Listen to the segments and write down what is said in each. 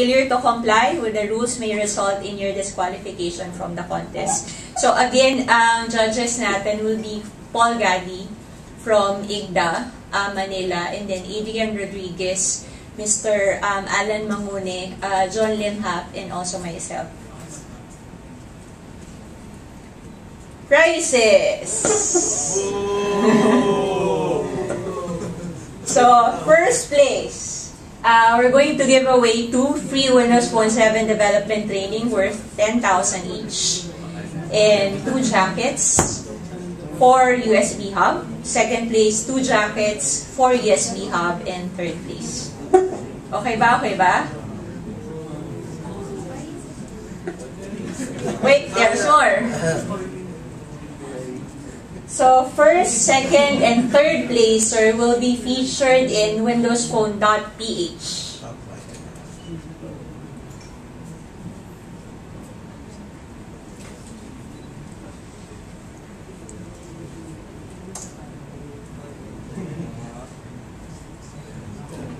Failure to comply with the rules may result in your disqualification from the contest. So again, ang judges natin will be Paul Gadi from IGDA, uh, Manila, and then Adrian Rodriguez, Mr. Um, Alan Mangune, uh, John Limhap, and also myself. Prizes! so, first place, Uh, we're going to give away two free Windows Phone 7 development training worth 10,000 each. And two jackets, four USB hub. Second place, two jackets, four USB hub. And third place. Okay ba? Okay ba? Wait, there's more. So, first, second, and third placer will be featured in Windows Phone.ph.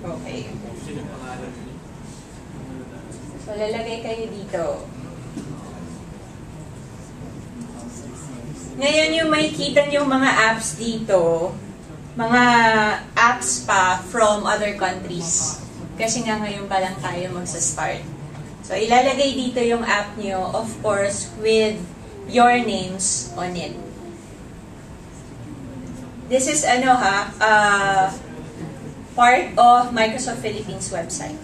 Okay. So, lalagay kayo dito. Ngayon yung makikita yung mga apps dito, mga apps pa from other countries. Kasi nga ngayon pa lang tayo magsa-start. So, ilalagay dito yung app nyo, of course, with your names on it. This is ano ha, uh, part of Microsoft Philippines website.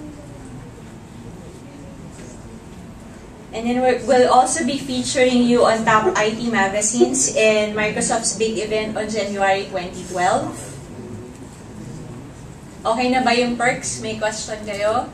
And then we'll also be featuring you on top IT magazines in Microsoft's big event on January 2012. Okay na ba yung perks? May question kayo?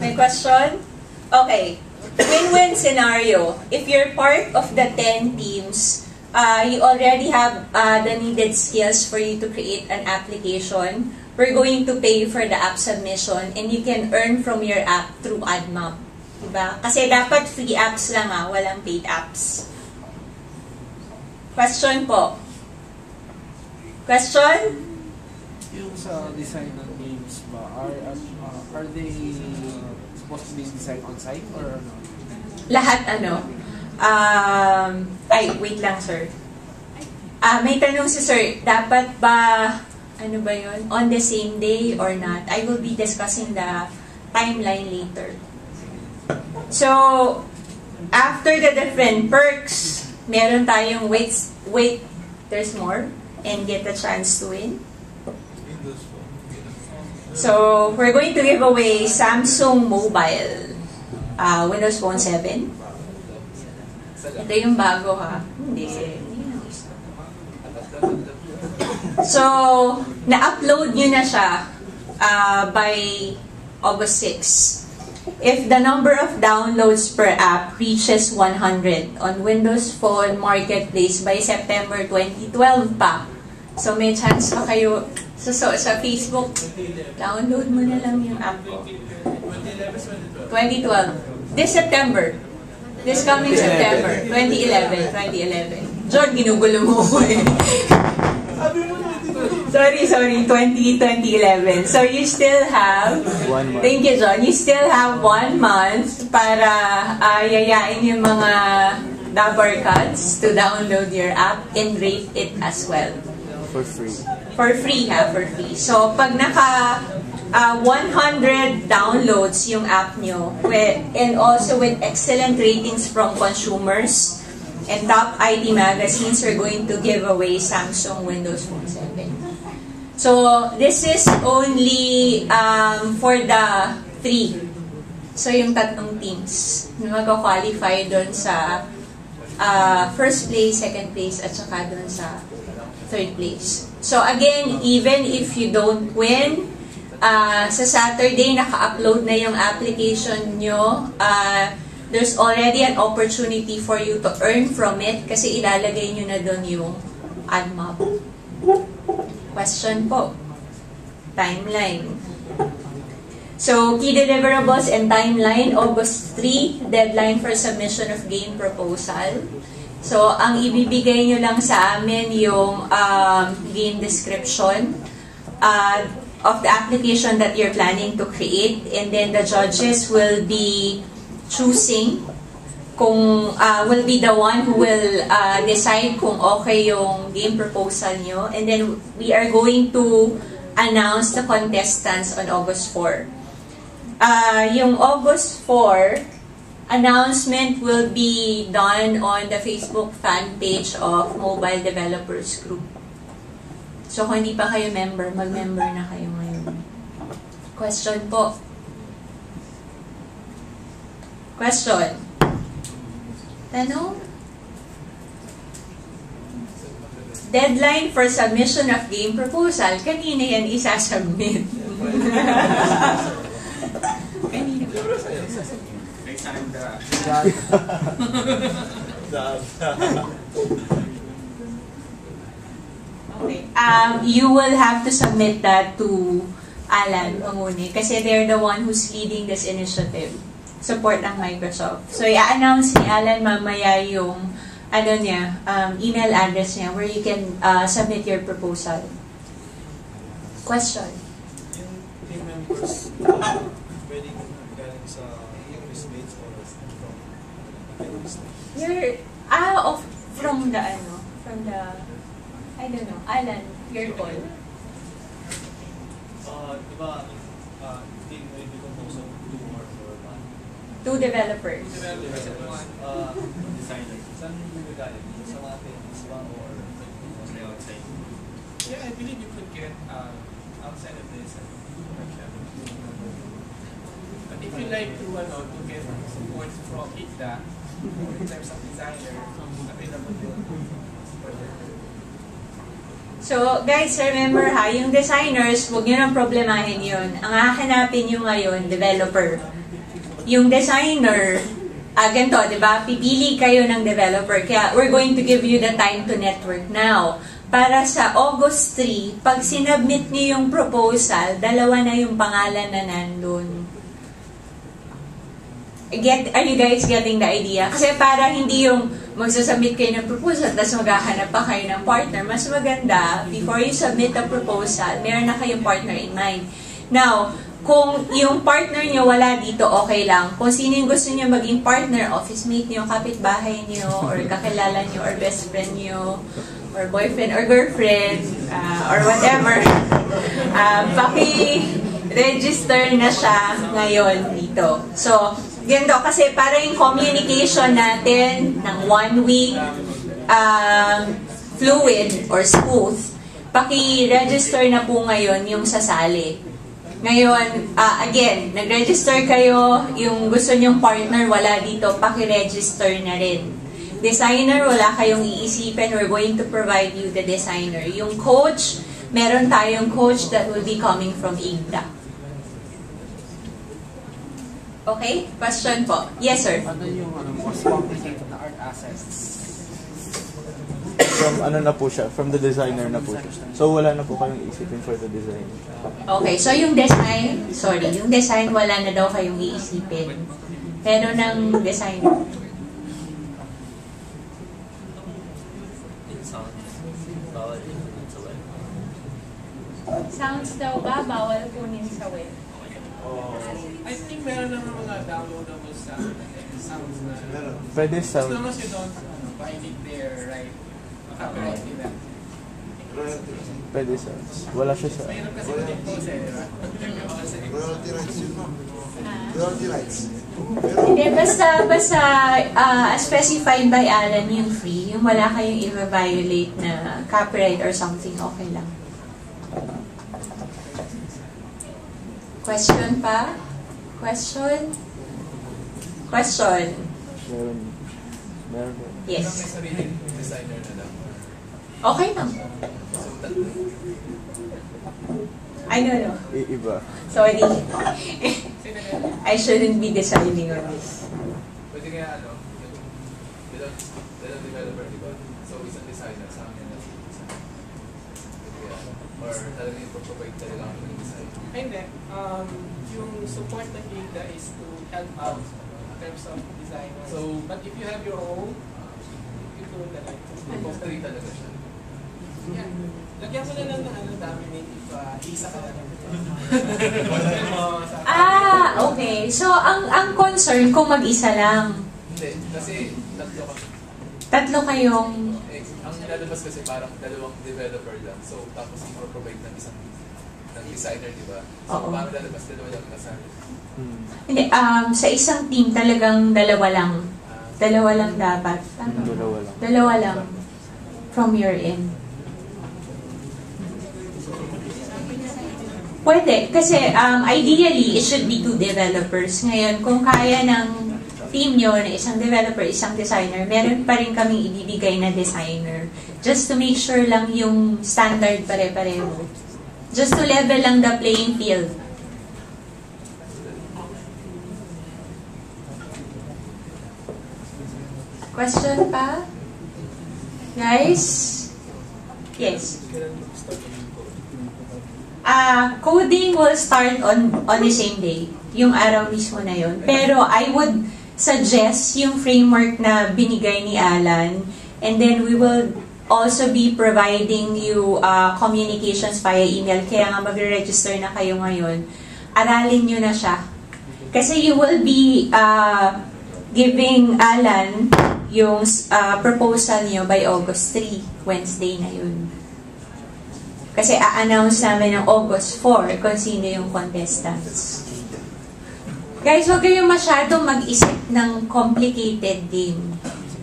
May question? Okay. Win-win scenario. If you're part of the 10 teams, uh, you already have uh, the needed skills for you to create an application. We're going to pay for the app submission and you can earn from your app through AdMap. Diba? Kasi dapat free apps lang ah, walang paid apps. Question po. Question? Yung sa design ng games ba, are, uh, are they supposed to be designed on site or ano? Lahat ano? Um, ay, wait lang sir. Ah, may tanong si sir, dapat ba, ano ba yun, on the same day or not? I will be discussing the timeline later. So, after the different perks, meron tayong wait, wait, there's more, and get a chance to win. So, we're going to give away Samsung Mobile, uh, Windows Phone 7. Ito yung bago ha. Hindi. So, na-upload nyo na siya uh, by August 6. If the number of downloads per app reaches 100 on Windows Phone Marketplace by September 2012 pa, so may chance pa kayo so, so, sa Facebook, download mo na lang yung app ko. 2012. This September. This coming September. 2011. 2011. John, ginugulo mo ko eh. Sorry, sorry. 20, 2011. So you still have, One month. thank you John, you still have one month para uh, yayain yung mga Dabber Cuts to download your app and rate it as well. For free. For free ha, for free. So, pag naka uh, 100 downloads yung app nyo, with, and also with excellent ratings from consumers and top IT magazines, we're going to give away Samsung Windows Phone 7. So, this is only um, for the three. So, yung tatlong teams na mag-qualify doon sa uh, first place, second place, at saka doon sa third place. So again, even if you don't win, uh, sa Saturday, naka-upload na yung application nyo. Uh, there's already an opportunity for you to earn from it kasi ilalagay nyo na doon yung AdMob. Question po. Timeline. So, key deliverables and timeline, August 3, deadline for submission of game proposal. So, ang ibibigay nyo lang sa amin yung um, game description. Uh, of the application that you're planning to create and then the judges will be choosing kung uh, will be the one who will uh, decide kung okay yung game proposal nyo and then we are going to announce the contestants on August 4. Uh, yung August 4, announcement will be done on the Facebook fan page of Mobile Developers Group. So kung hindi pa kayo member, mag-member na kayo ngayon. Question po. Question. Tanong? Deadline for submission of game proposal. Kanina yan isasubmit. Kanina. Okay. Um, you will have to submit that to Alan Manguni kasi they're the one who's leading this initiative. Support ng Microsoft. So, i-announce ni Alan mamaya yung ano niya, um, email address niya where you can uh, submit your proposal. Question? Yung team pwedeng galing sa English mates or from You're, ah, of, from the ano, from the, I don't know, Alan, your call. Uh, di ba, uh, team may decomposed of two or more one? Two developers. Developers and one, uh, designer. Saan yung galing? Sa mga tennis ba or mostly outside? yeah, I believe you could get uh, outside of this. But if you like to, ano, to get support from ITDA, in terms of designer, available yun. So, guys, remember ha, yung designers, huwag nyo nang problemahin yun. Ang hahanapin nyo ngayon, developer. Yung designer, ah, ganito, di ba? Pipili kayo ng developer. Kaya, we're going to give you the time to network now. Para sa August 3, pag sinubmit niyo yung proposal, dalawa na yung pangalan na nandun. Get, are you guys getting the idea? Kasi para hindi yung magsasubmit kayo ng proposal tapos maghahanap pa kayo ng partner, mas maganda, before you submit the proposal, meron na kayong partner in mind. Now, kung yung partner nyo wala dito, okay lang. Kung sino yung gusto nyo maging partner, office mate nyo, kapitbahay nyo, or kakilala nyo, or best friend nyo, or boyfriend or girlfriend, uh, or whatever, uh, paki-register na siya ngayon dito. So, ganito, kasi para yung communication natin ng one week, um, fluid or smooth, paki-register na po ngayon yung sasali. Ngayon, ah, again, nag-register kayo, yung gusto nyong partner wala dito, paki-register na rin. Designer, wala kayong iisipin, we're going to provide you the designer. Yung coach, meron tayong coach that will be coming from IGDA. Okay? Question po. Yes, sir. Ano yung ano, most complicated na art assets? From ano na po siya, from the designer na po siya. So wala na po kayong isipin for the design. Okay, so yung design, sorry, yung design wala na daw kayong iisipin. Pero ng designer. Sounds daw ba, bawal kunin sa web. I think meron naman mga downloadable sa sounds na Pwede as sound. long as you don't ano, violate their right. Pwede sound. Wala siya sa... Eh, Royalty rights yun, ma'am. Royalty rights. Pero, Hindi, basta, basta ah, specified by Alan yung free, yung wala kayong i-violate na copyright or something, okay lang. Question pa? Question? Question? Meron. Meron. po. may Yes. sariling designer na lang. Okay lang. I don't know. I- iba. Sorry. Na? I shouldn't be deciding on this. Pwede kaya ano, bilang, bilang developer, di ba? So, isang designer sa akin na or talagang iproprovide talaga kami ng design. Hindi. Um, yung support ng IGDA is to help out terms of design. So- but if you have your own, you could uh, like, Compostry talaga siya. yeah. Lagyan mo na lang ng ano, dominate if uh, isa ka lang. Ah, okay. So, ang ang concern kung mag-isa lang. Hindi, kasi tatlo kami. Tatlo kayong... Eh, ang lalabas kasi parang dalawang developer lang. So, tapos i-provide ng isang ng designer, di ba? So, Oo. parang lalabas dalawa lang kasama. Hmm. Hindi, um, sa isang team talagang dalawa lang. Ah, Dalawa lang dapat. Tama? Dalawa lang. Dalawa lang. From your end. Pwede. Kasi um, ideally, it should be two developers. Ngayon, kung kaya ng team nyo na isang developer, isang designer, meron pa rin kaming ibibigay na designer. Just to make sure lang yung standard pare-pareho. Just to level lang the playing field. Question pa? Guys? Yes. Ah, coding will start on on the same day. Yung araw mismo na yon. Pero I would suggest yung framework na binigay ni Alan and then we will also be providing you uh, communications via email. Kaya nga magre-register na kayo ngayon. Aralin nyo na siya. Kasi you will be uh, giving Alan yung uh, proposal niyo by August 3, Wednesday na yun. Kasi a-announce namin ng August 4 kung sino yung contestants. Guys, huwag kayong masyadong mag-isip ng complicated game.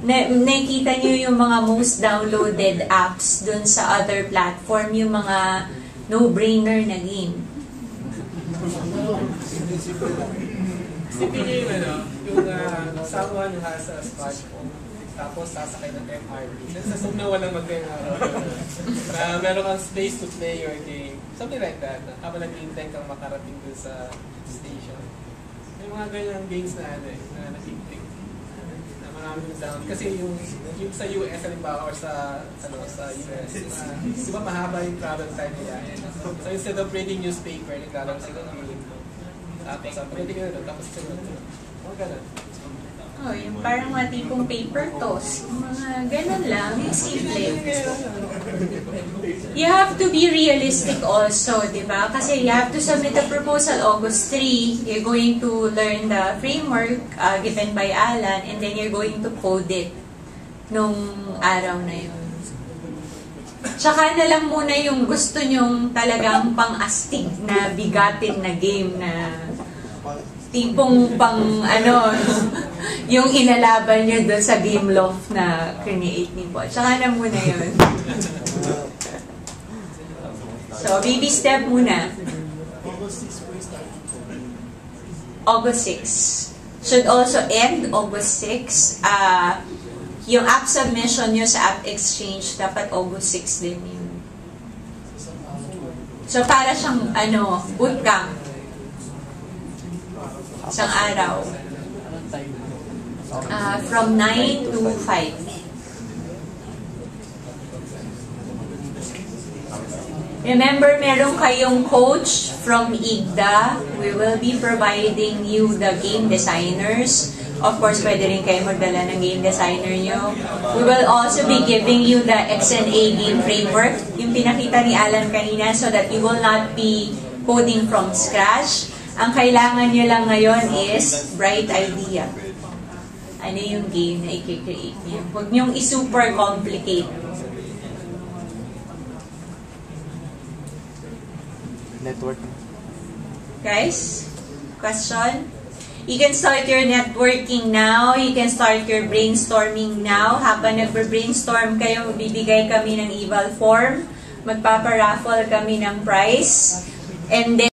Na, nakikita nyo yung mga most downloaded apps dun sa other platform, yung mga no-brainer na game. Isipin niyo yung ano, yung uh, someone has a smartphone, tapos sasakay ng MRT. Sa na walang mag na meron kang space to play your game. Something like that. Habang nag-intend kang makarating dun sa station. May mga ganyan games na ano eh, na nag-intend. Na marami yung down. Kasi yung, yung sa US, halimbawa, or sa, ano, sa US, uh, di ba mahaba yung travel time nila? So instead of reading newspaper, naglalaro sila ng game. Tapos, uh, pwede ka na, tapos sunod. Mga ganun. Oh, yung parang mga tipong paper toss. Mga ganun lang, simple. You have to be realistic also, di ba? Kasi you have to submit a proposal August 3. You're going to learn the framework uh, given by Alan and then you're going to code it nung araw na yun. Tsaka na lang muna yung gusto nyong talagang pang-astig na bigatin na game na tipong pang ano, yung ilalaban nyo doon sa game loft na create ni Paul. Tsaka na muna yun. So, baby step muna. August 6. Should also end August 6. Ah, yung app submission nyo sa App Exchange, dapat August 6 din yun. So, para siyang, ano, bootcamp. Isang araw. Ah, from 9 to 5. Remember, meron kayong coach from IGDA. We will be providing you the game designers. Of course, pwede rin kayo magdala ng game designer nyo. We will also be giving you the XNA game framework, yung pinakita ni Alan kanina, so that you will not be coding from scratch. Ang kailangan nyo lang ngayon is bright idea. Ano yung game na i-create nyo. Huwag nyong i-super complicate. Network. Guys, question? You can start your networking now. You can start your brainstorming now. Habang nagbe-brainstorm kayo, bibigay kami ng eval form. Magpaparaffle kami ng prize. And then,